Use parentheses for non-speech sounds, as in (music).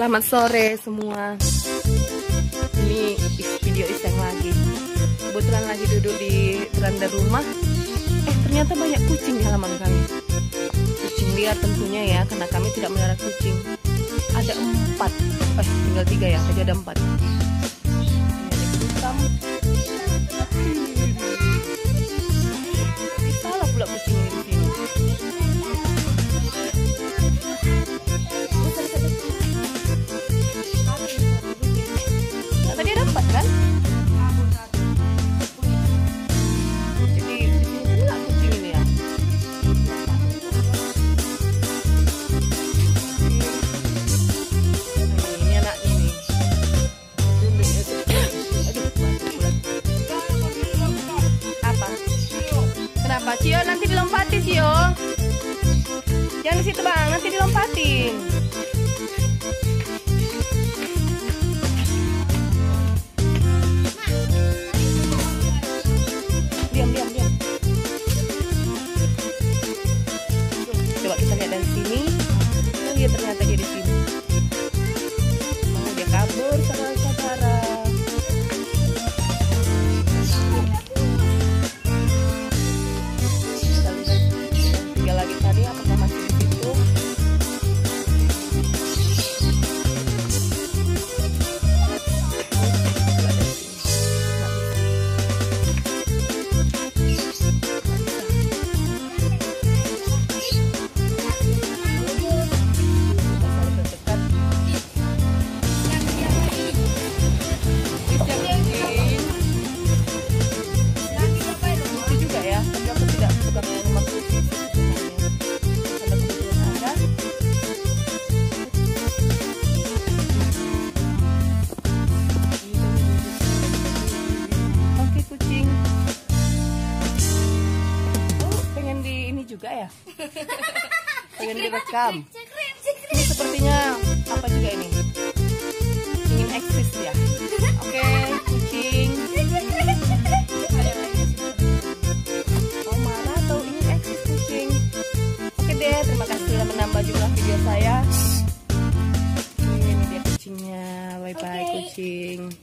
Selamat sore semua. Ini video iseng lagi. Kebetulan lagi duduk di beranda rumah. Eh ternyata banyak kucing di halaman kami. Kucing liar tentunya ya, karena kami tidak melihara kucing. Ada empat. Eh tinggal tiga ya, tadi ada empat. Cio nanti dilompati Cio. Jangan di situ bang, nanti dilompatin. Juga ya? (laughs) pengen direkam. Ini sepertinya apa juga ini? Ingin eksis ya? Oke, kucing. Mau marah atau ingin eksis kucing? Oke deh, terima kasih sudah menambah jumlah video saya. Ini dia kucingnya. Bye bye kucing.